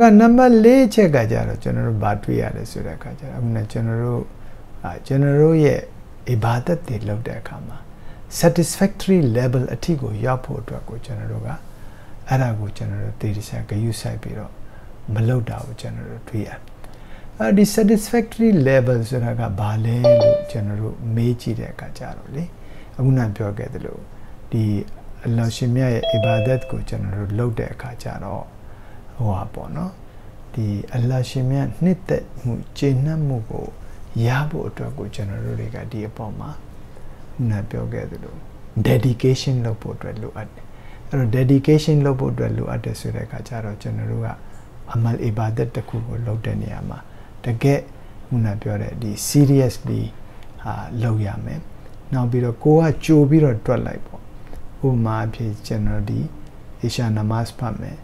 ကနံပါတ်၄ချက်ကကြတော့ကျွန်တော်တို့ဘာတွေ့ရလဲဆိုတဲ့အခါကျတော့အခုနကျွန်တော်တို့အာကျွန်တော်တို့ရဲ့ ibadat တွေလုပ်တဲ့အခါမှာ satisfactory level အထိကိုရောက်ဖို့အတွက်ကိုကျွန်တော်တို့ကအဲ့ဒါကိုကျွန်တော်တို့တေးတခြားဂရုစိုက်ပြီးတော့မလုပ်တာကိုကျွန်တော်တို့တွေ့ရတယ်အဲ့ဒီ satisfactory level ဆိုတာကဘာလဲလို့ကျွန်တော်တို့မေးကြည့်တဲ့အခါကျတော့လေအခုနပြောခဲ့သလိုဒီအလ္လာဟ်ရှင်မြတ်ရဲ့ ibadat ကိုကျွန်တော်တို့လုပ်တဲ့အခါကျတော့ ဟိုပါပေါ့နော်ဒီအလ္လာဟ်ရှင်မြတ်နှစ်သက်မှုကျေနပ်မှုကိုရဖို့အတွက်ကိုကျွန်တော်တို့တွေကဒီအပေါ်မှာနာပြောခဲ့သလို dedication လုပ်ဖို့အတွက်လိုအပ်တယ်အဲ့တော့ dedication လုပ်ဖို့အတွက်လိုအပ်တယ်ဆိုတဲ့အခါကျတော့ကျွန်တော်တို့ကအမလ်အီဘာဒတ်တစ်ခုကိုလုပ်တဲ့နေရာမှာတကယ်ခုနပြောတဲ့ဒီ seriously ဟာလုပ်ရမယ်နောက်ပြီးတော့ကိုကကြိုပြီးတော့တွက်လိုက်ပေါ့ဥပမာအဖြစ်ကျွန်တော်ဒီအရှာနမတ်ဖတ်မယ်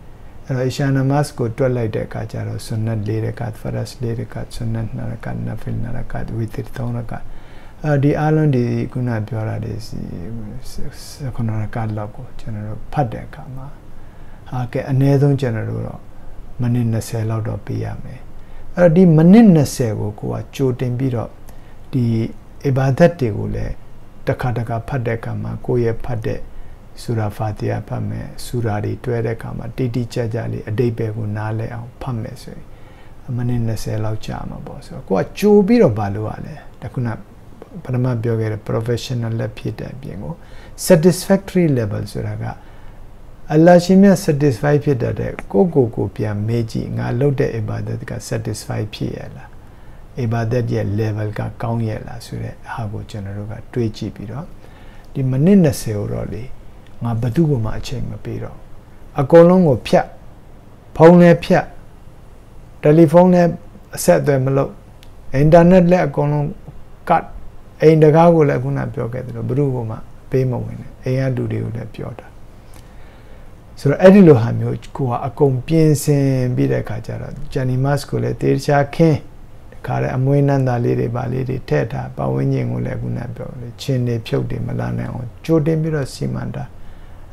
အဲ့တော့အရှာနမတ်ကိုတွက်လိုက်တဲ့အခါကျတော့ဆွန်နတ်၄ရကတ်ဖရတ်၄ရကတ်ဆွန်နတ်၂ရကတ်နဖီလ်၂ရကတ်ဝီတရ၃ရကတ်အဲဒီအလုံးဒီခုနပြောရတဲ့ခုနကလောက်ကိုကျွန်တော်တို့ဖတ်တဲ့အခါမှာဟာကဲအနည်းဆုံးကျွန်တော်တို့တော့မိနစ်20လောက်တော့ပေးရမယ်အဲ့တော့ဒီမိနစ်20ကိုကိုကကြိုတင်ပြီးတော့ဒီအဘာဒတ်တွေကိုလည်းတစ်ခါတစ်ခါဖတ်တဲ့အခါမှာကိုယ့်ရဲ့ဖတ်တဲ့ ဆူရာဖာတီယာဖတ်မယ်ဆူရာတွေတွဲတဲ့အခါမှာတိတိကျကျလေးအတိတ်ပဲကိုနားလည်အောင်ဖတ်မယ်ဆိုရင်မိနစ်20လောက်ကြာမှာပေါ့ဆိုတော့ကိုကကြိုပြီးတော့ဘာလုပ်ရလဲတခုနပထမပြောခဲ့တဲ့ professional လက်ဖြစ်တဲ့အပြင်ကို satisfactory level ဆိုတာကအလ္လာဟ်ရှင်မြတ် satisfy ဖြစ်တဲ့ကိုကိုကိုပြန်မေးကြည့်ငါလုပ်တဲ့ ibadat က satisfy ဖြစ်ရလား ibadat ရဲ့ level ကကောင်းရဲ့လားဆိုတဲ့အားကိုကျွန်တော်တို့ကတွေးကြည့်ပြီးတော့ဒီမိနစ်20ကိုတော့လေ ငါဘသူ့ကိုမှအချိန်မပေးတော့အကုန်လုံးကိုဖြတ်ဖုန်းလည်းဖြတ်တယ်လီဖုန်းလည်းအဆက်အသွယ်မလုပ်အင်တာနက်လည်းအကုန်လုံးကတ်အိမ်တကားကိုလည်းခုနပြောခဲ့တယ်လို့ဘ누구ကမှပေးမဝင်နဲ့အိမ်ကလူတွေကိုလည်းပြောတာဆိုတော့အဲ့ဒီလိုဟာမျိုးကိုကအကုန်ပြင်ဆင်ပြီးတဲ့အခါကျတော့ဂျန်နီမတ်ကိုလည်းတေချာခင်းတခါလည်းအမွေးနန္တာလေးတွေပါလေးတွေထည့်ထားပဝင်းကျင်ကိုလည်းခုနပြောလေချင်းတွေဖြုတ်တွေမလာနိုင်အောင်ကြိုတင်ပြီးတော့စီမံတာ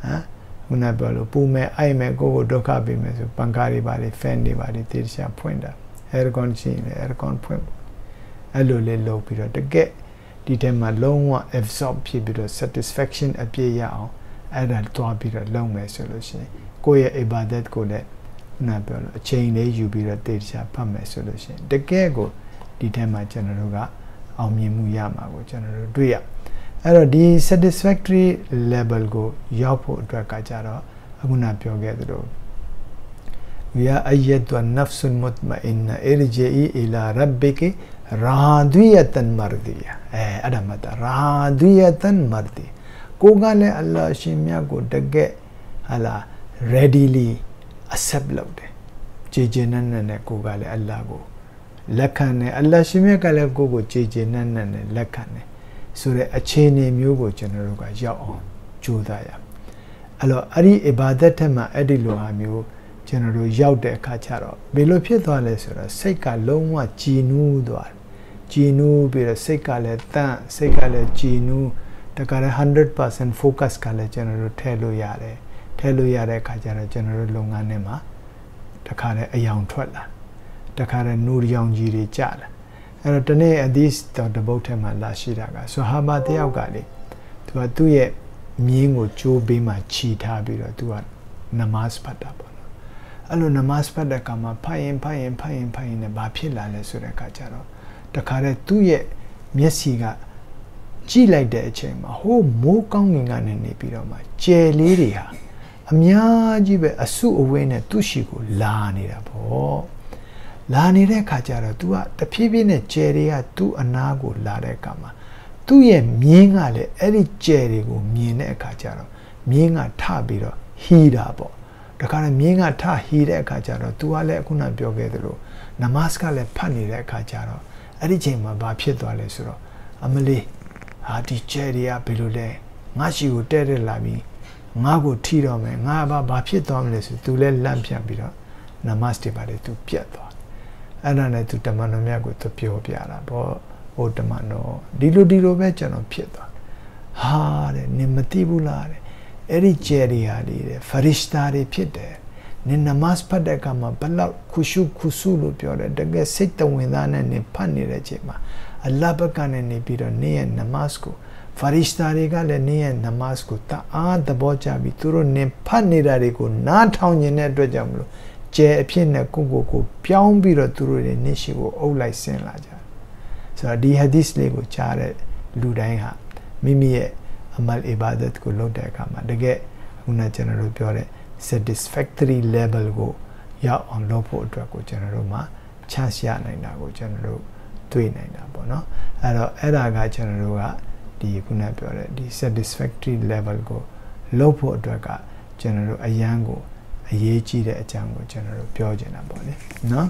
ဟမ်ခုနပြောလို့ပူမဲ့အိုက်မဲ့ကိုကိုဒုက္ခပေးမယ်ဆိုပန်ကားတွေပါလေဖန်တွေပါလေတေချာဖွင့်တာအဲကွန်ချင်းလေအဲကွန်ဖွင့်အဲ့လိုလေးလုပ်ပြီးတော့တကယ်ဒီထဲမှာလုံးဝ absorb ဖြစ်ပြီးတော့ satisfaction အပြည့်ရအောင်အဲ့ဒါတွားပြီးတော့လုပ်မယ်ဆိုလို့ရှိရင်ကိုယ့်ရဲ့ ibadat ကိုလည်းနာပြောလို့အချိန်လေးယူပြီးတော့တေချာဖတ်မယ်ဆိုလို့ရှိရင်တကယ်ကိုဒီထဲမှာကျွန်တော်တို့ကအောင်မြင်မှုရမှာကိုကျွန်တော်တို့တွေ့ရ အဲ့တော့ဒီ satisfactory level ကိုရောက်ဖို့အတွက်ကကြတော့အခုနပြောခဲ့သလို ya ayyatu nafsun mutma'inna irji'i ila rabbiki radiyatan mardiya အဲအဲ့ဒါမှတ်တာ radiyatan mardi ကိုကလည်းအလ္လာဟ်ရှင်မြတ်ကိုတကယ်ဟာလာ readily accept လုပ်တယ်ကြည်ကျင်နဲ့နဲ့ကိုကလည်းအလ္လာဟ်ကိုလက်ခံတယ်အလ္လာဟ်ရှင်မြတ်ကလည်းကိုကိုကြည်ကျင်နဲ့နဲ့လက်ခံတယ် ဆိုတဲ့အခြေအနေမျိုးကိုကျွန်တော်တို့ကရောက်အောင်ကြိုးစားရအဲ့တော့အဲ့ဒီ ibadat ထက်မှာအဲ့ဒီလိုဟာမျိုးကျွန်တော်တို့ရောက်တဲ့အခါကျတော့ဘယ်လိုဖြစ်သွားလဲဆိုတော့စိတ်ကလုံးဝကြည်နူးသွားတယ်ကြည်နူးပြီးတော့စိတ်ကလည်းတန့်စိတ်ကလည်းကြည်နူးတခါလည်း100% focus ကလည်းကျွန်တော်တို့ထည့်လို့ရတယ်ထည့်လို့ရတဲ့အခါကျတော့ကျွန်တော်တို့လုပ်ငန်းထဲမှာတခါလည်းအယောင်ထွက်လာတခါလည်းနူရောင်ကြီးတွေကျလာ အဲ့တော့တနေ့အဒီစ်တော်တပုတ်ထဲမှာလာရှိတာကဆိုဟာဘာတယောက်ကလေသူကသူ့ရဲ့မြင်းကိုကြိုးပေးမှခြီထားပြီးတော့သူကနမတ်ဖတ်တာပေါ့နော်အဲ့လိုနမတ်ဖတ်တဲ့အခါမှာဖတ်ရင်ဖတ်ရင်ဖတ်ရင်ဖတ်ရင်လည်းဘာဖြစ်လာလဲဆိုတဲ့အခါကျတော့တခါတည်းသူ့ရဲ့မျက်စိကကြည့်လိုက်တဲ့အချိန်မှာဟိုးမိုးကောင်းငင်ကနေနေပြီးတော့မှကျယ်လေးတွေဟာအများကြီးပဲအစုအဝေးနဲ့သူ့ရှိကိုလာနေတာပေါ့ လာနေတဲ့အခါကျတော့ तू ကတဖြည်းဖြည်းနဲ့ကျယ်တွေကသူ့အနားကိုလာတဲ့အခါမှာသူ့ရဲ့မြင်းကလည်းအဲ့ဒီကျယ်တွေကိုမြင်တဲ့အခါကျတော့မြင်းကထပြီးတော့ဟီးတာပေါ့တခါနဲ့မြင်းကထဟီးတဲ့အခါကျတော့ तू ကလည်းအခုနပြောခဲ့သလိုနမတ်ကလည်းဖတ်နေတဲ့အခါကျတော့အဲ့ဒီချိန်မှာဘာဖြစ်သွားလဲဆိုတော့အမလေးဟာဒီကျဲတွေကဘယ်လိုလဲငါရှိကိုတဲ့တဲ့လာပြီးငါကိုထီတော့မယ်ငါဘာဘာဖြစ်သွားမလဲဆိုသူလဲလန့်ပြန်ပြီးတော့နမတ်တွေပါလေသူပြတ်သွား အဲ့ဒါနဲ့သူတမန်တော်မြတ်ကိုသူပြောပြတာပေါ့ဟိုတမန်တော်ဒီလိုဒီလိုပဲကျွန်တော်ဖြစ်သွားဟာတဲ့နင်မသိဘူးလားတဲ့အဲ့ဒီကျဲတွေဟာလေတဲ့ဖရစ်တာတွေဖြစ်တယ်နင်နမတ်ဖတ်တဲ့အခါမှာဘလောက်ခုရှုခုဆုလို့ပြောတယ်တကယ်စိတ်တဝင်သားနဲ့နင်ဖတ်နေတဲ့အချိန်မှာအလ္လာဟ်ဘက်ကနေနေပြီးတော့နင်ရဲ့နမတ်ကိုဖာရစ်တာတွေကလည်းနင်ရဲ့နမတ်ကိုတအားသဘောကျပြီးသူတို့နင်ဖတ်နေတာတွေကိုနားထောင်နေတဲ့အတွက်ကြောင့်မလို့ ကျဲအဖြစ်နဲ့ကိုကိုကိုပြောင်းပြီးတော့သူတို့တွေနင့်ရှိကိုအုပ်လိုက်ဆင်းလာကြတယ်ဆိုတော့ဒီဟာဒီစ်လေးကိုကြားတဲ့လူတိုင်းဟာမိမိရဲ့အမလ်အီဘာဒတ်ကိုလုပ်တဲ့အခါမှာတကယ်ခုနကျွန်တော်တို့ပြောတဲ့ satisfactory level ကိုရောက်အောင်လုပ်ဖို့အတွက်ကိုကျွန်တော်တို့မှာ chance ရနိုင်တာကိုကျွန်တော်တို့တွေ့နိုင်တာပေါ့နော်အဲ့တော့အဲ့ဒါကကျွန်တော်တို့ကဒီခုနပြောတဲ့ဒီ satisfactory level ကိုလုပ်ဖို့အတွက်ကကျွန်တော်တို့အရန်ကို အရေးကြီးတဲ့အကြောင်းကိုကျွန်တော်တို့ပြောချင်တာပေါ့လေနော်